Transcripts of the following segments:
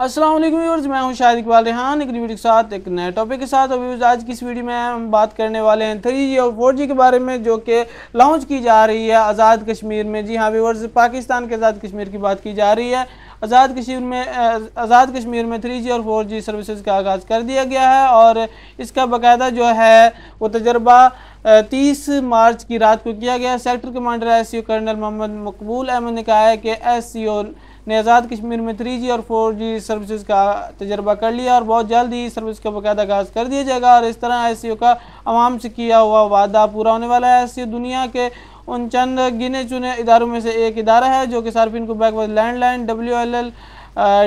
السلام علیکم ویورز، میں ہوں شاہد اقبال ریحان، ایک ویڈیو کے ساتھ، ایک نئے ٹاپک کے ساتھ۔ اور ویورز، آج کی اس ویڈیو میں ہم بات کرنے والے ہیں تھری جی اور فور جی کے بارے میں، جو کہ لانچ کی جا رہی ہے آزاد کشمیر میں۔ جی ہاں ویورز، پاکستان کے آزاد کشمیر کی بات کی جا رہی ہے۔ آزاد کشمیر میں، آزاد کشمیر میں تھری جی اور فور جی سروسز کا آغاز کر دیا گیا ہے۔ اور اس کا باقاعدہ جو ہے، وہ تجربہ تیس مارچ کی رات کو کیا گیا۔ Sector commander S C O colonel Muhammad Maqbool Ahmed نے کہا ہے کہ ایس سی او نے آزاد کشمیر میں تھری جی اور فور جی سروسز کا تجربہ کر لیا اور بہت جلد ہی سروس کا باقاعدہ آغاز کر دیا جائے گا اور اس طرح ایس سی او کا عوام سے کیا ہوا وعدہ پورا ہونے والا ہے ایس سی او دنیا کے ان چند گنے چنے اداروں میں سے ایک ادارہ ہے جو کہ صارفین کو backward landline W L L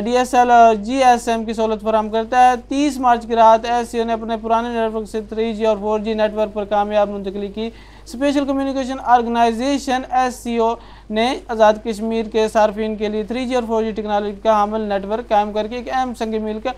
D S L اور جی ایس ایم کی سہولت فراہم کرتا ہے۔ تیس مارچ کی رات ایس سی او نے اپنے پرانے نیٹ ورک سے تھری جی اور فور جی نیٹ ورک پر کامیاب منتقلی کی۔ Special communication organisation S C O نے آزاد کشمیر کے صارفین کے لیے تھری جی اور فور جی ٹیکنالوجی کا حامل نیٹ ورک قائم کر کے ایک اہم سنگ میل کا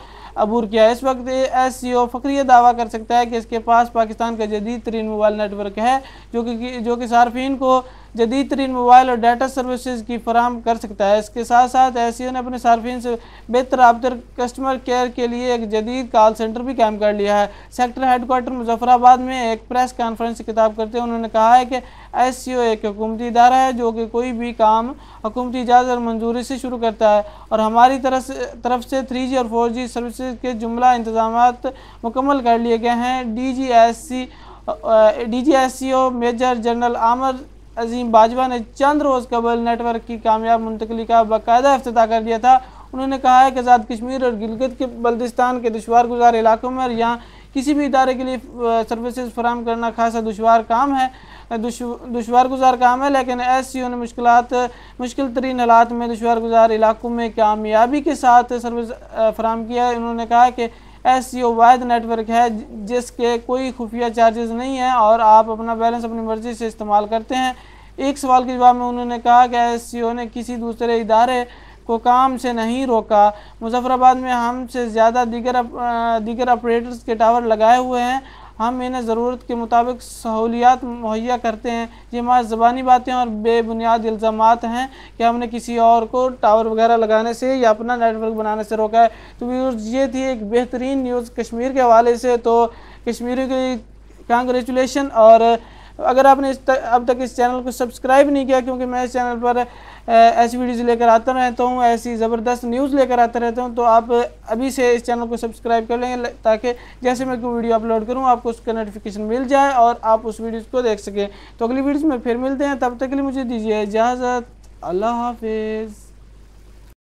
عبور کیا ہے۔ اس وقت ایس سی او فخری دعویٰ کر سکتا ہے کہ اس کے پاس پاکستان کا جدید ترین موبائل نیٹ ورک ہے، جو کہ جو کہ صارفین کو جدید ترین موبائل اور ڈیٹا سروسز کی فراہم کر سکتا ہے۔ اس کے ساتھ ساتھ ایس سی او نے اپنے صارفین سے بہتر آبتر کسٹمر کیئر کے لیے ایک جدید کال سنٹر بھی قائم کر لیا ہے۔ سیکٹر ہیڈ کوارٹر مظفر آباد میں ایک پریس کانفرنس کتاب کرتے ہیں انہوں نے کہا ہے کہ ایس سی او ایک حکومتی ادارہ ہے جو کہ کوئی بھی کام حکومتی اجازت اور منظوری سے شروع کرتا ہے اور ہماری طرف سے تھری جی اور فور جی سروسز کے جملہ انتظامات مکمل کر لیے گئے ہیں۔ D G S C D G S C O major general Amir Azeem Bajwa نے چند روز قبل نیٹ ورک کی کامیاب منتقلی کا باقاعدہ افتتاح کر دیا تھا۔ انہوں نے کہا ہے کہ آزاد کشمیر اور گلگت کے بلدستان کے دشوار گزار علاقوں میں اور یہاں کسی بھی ادارے کے لیے سروسز فراہم کرنا خاصا دشوار کام ہے دشوار گزار کام ہے، لیکن ایس سی او نے مشکلات، مشکل ترین حالات میں دشوار گزار علاقوں میں کامیابی کے ساتھ سروس فراہم کیا ہے۔ انہوں نے کہا کہ ایس سی او واحد نیٹ ورک ہے جس کے کوئی خفیہ چارجز نہیں ہیں اور آپ اپنا بیلنس، اپنی مرضی سے استعمال کرتے ہیں۔ ایک سوال کے جواب میں انہوں نے کہا کہ ایس سی او نے کسی دوسرے ادارے کو کام سے نہیں روکا۔ مظفر آباد میں ہم سے زیادہ دیگر دیگر اپریٹرز کے ٹاور لگائے ہوئے ہیں۔ ہم انہیں ضرورت کے مطابق سہولیات مہیا کرتے ہیں۔ یہ ہماری زبانی باتیں اور بے بنیاد الزامات ہیں کہ ہم نے کسی اور کو ٹاور وغیرہ لگانے سے یا اپنا نیٹ ورک بنانے سے روکا ہے۔ تو ویورز یہ تھی ایک بہترین نیوز کشمیر کے حوالے سے۔ تو کشمیری کی کانگریچولیشن اور اگر آپ نے اب تک اس چینل کو سبسکرائب نہیں کیا، کیونکہ میں اس چینل پر ایسی ویڈیوز لے کر آتا رہتا ہوں، ایسی زبردست نیوز لے کر آتا رہتا ہوں، تو آپ ابھی سے اس چینل کو سبسکرائب کر لیں گے تاکہ جیسے میں کوئی ویڈیو اپلوڈ کروں، آپ کو اس کا نوٹیفیکیشن مل جائے اور آپ اس ویڈیوز کو دیکھ سکیں۔ تو اگلی ویڈیوز میں پھر ملتے ہیں، تب تک کے لیے مجھے دیجیے اجازت۔ اللہ حافظ۔